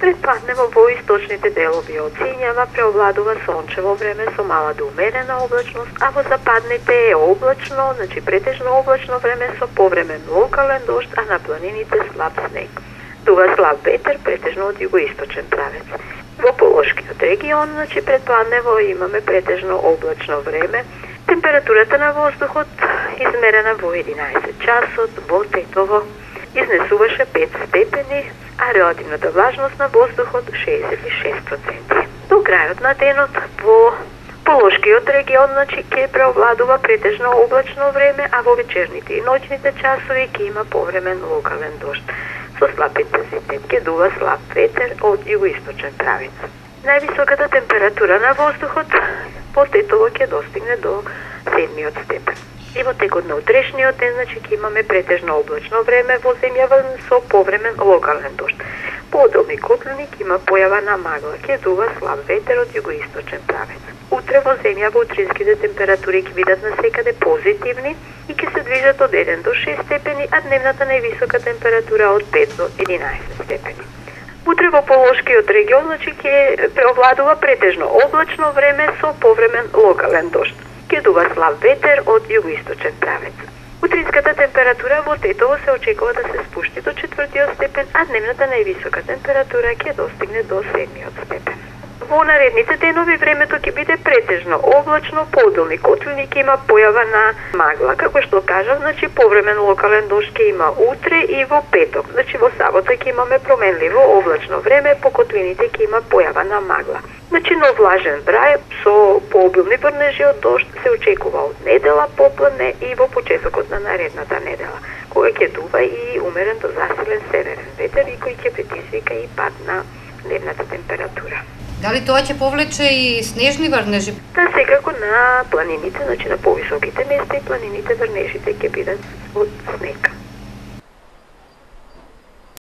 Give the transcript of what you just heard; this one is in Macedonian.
Предпаднево во источните делови од синјава преовладува сончево време со мала до умерена облачност, а во западните е облачно, значи претежно облачно време со повремен локален дожд, а на планините слаб снег. Дува слаб ветер, претежно од југоисточен правец. Во Полошкиот регион, значи предпладнево имаме претежно облачно време, Температурата на воздухот измерена во 11 часот во Тетово изнесуваше 5 степени, а релативната влажност на воздухот 66%. До крајот на денот во Полошкиот регион значи ќе преовладува претежно облачно време, а во вечерните и ноќните часови ќе има повремен локален дожд. Со слаб интензитет ќе дува слаб ветер од југоисточен правец. Највисоката температура на воздухот по Тетово ќе достигне до 7 степен. И во текот на утрешниот ден, значи, ќе имаме претежно облачно време во земјава со повремен локален дожд. По одолни котлени ќе има појава на магла, ќе дува слаб ветер од југоисточен правец. Утре во земјава утринските температури ќе бидат на секаде позитивни и ќе се движат од 1 до 6 степени, а дневната највисока температура од 5 до 11 степени. Утре во Полошкиот регион, значи, ќе преовладува претежно облачно време со повремен локален дожд ќе дува слаб ветер од југоисточен правец. Утринската температура во Тетово се очекува да се спушти до четвртиот степен, а дневната највисока температура ќе достигне до седмиот степен. Во наредните денови времето ќе биде претежно облачно, подолни котвини ќе има појава на магла. Како што кажав, значи повремен локален дожд ќе има утре и во петок. Значи во сабота ќе имаме променливо облачно време, по котлините ќе има појава на магла. Значи но влажен брај со пообилни врнежи од дожд се очекува од недела попладне и во почетокот на наредната недела, кога ќе дува и умерен до засилен северен ветер и кој ќе предизвика и пад на дневната температура. Дали тоа ќе повлече и снежни врнежи? Да, секако на планините, значи на повисоките места и планините врнежите ќе бидат од снег.